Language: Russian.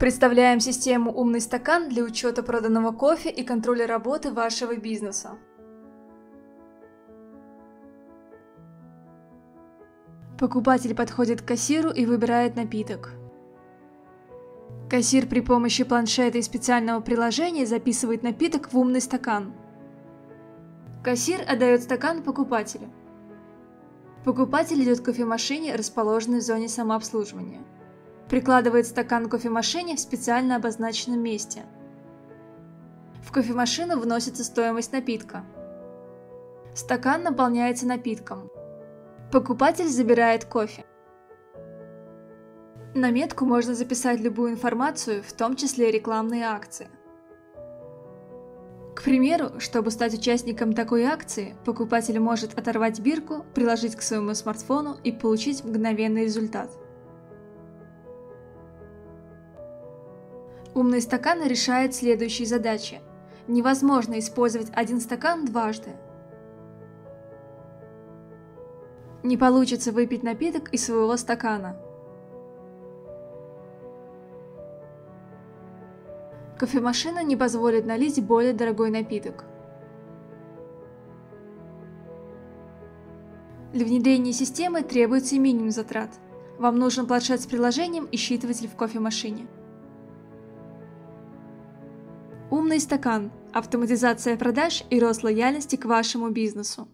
Представляем систему «Умный стакан» для учета проданного кофе и контроля работы вашего бизнеса. Покупатель подходит к кассиру и выбирает напиток. Кассир при помощи планшета и специального приложения записывает напиток в умный стакан. Кассир отдает стакан покупателю. Покупатель идет к кофемашине, расположенной в зоне самообслуживания. Прикладывает стакан к кофемашине в специально обозначенном месте. В кофемашину вносится стоимость напитка. Стакан наполняется напитком. Покупатель забирает кофе. На метку можно записать любую информацию, в том числе рекламные акции. К примеру, чтобы стать участником такой акции, покупатель может оторвать бирку, приложить к своему смартфону и получить мгновенный результат. Умный стакан решает следующие задачи. Невозможно использовать один стакан дважды. Не получится выпить напиток из своего стакана – Кофемашина не позволит налить более дорогой напиток. Для внедрения системы требуется минимум затрат. Вам нужен планшет с приложением и считыватель в кофемашине. Умный стакан. Автоматизация продаж и рост лояльности к вашему бизнесу.